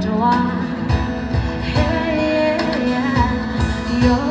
wonder why. Hey, yeah, yeah. You're